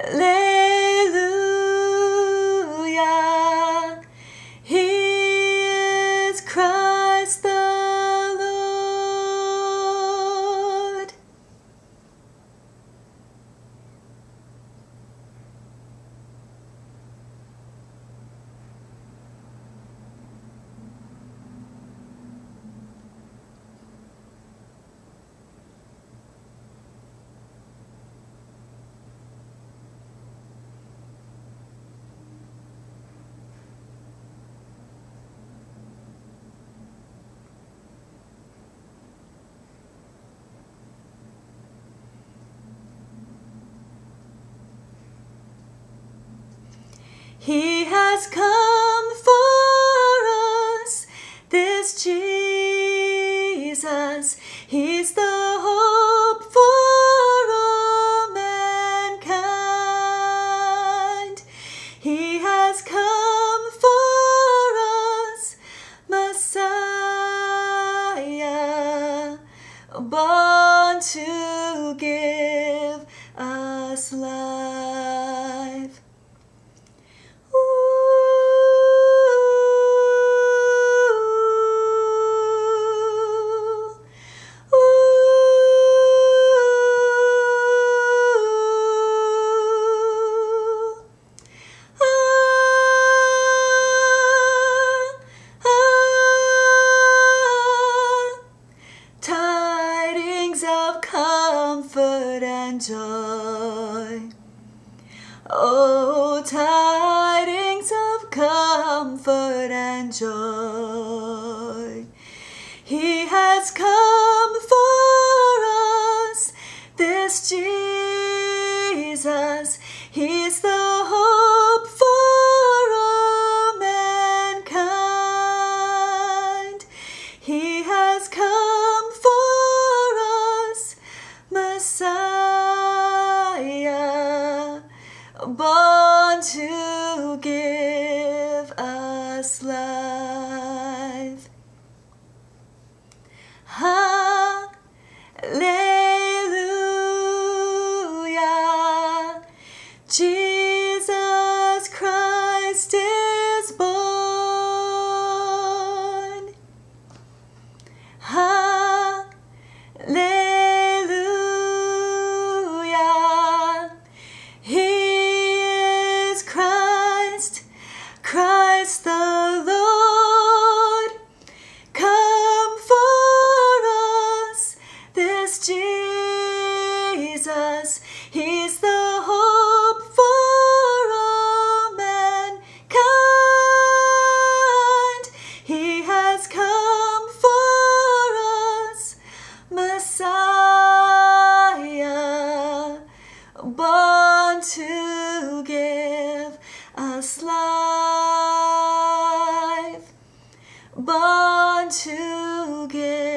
Hallelujah. He is Christ the Lord. He has come for us, this Jesus. He's the hope for all mankind. He has come for us, Messiah, born to comfort and joy. Oh, tidings of comfort and joy. He has come born to give us life. Hallelujah. Jesus this Jesus. He's the hope for all mankind. He has come for us, Messiah, born to give us life born to give.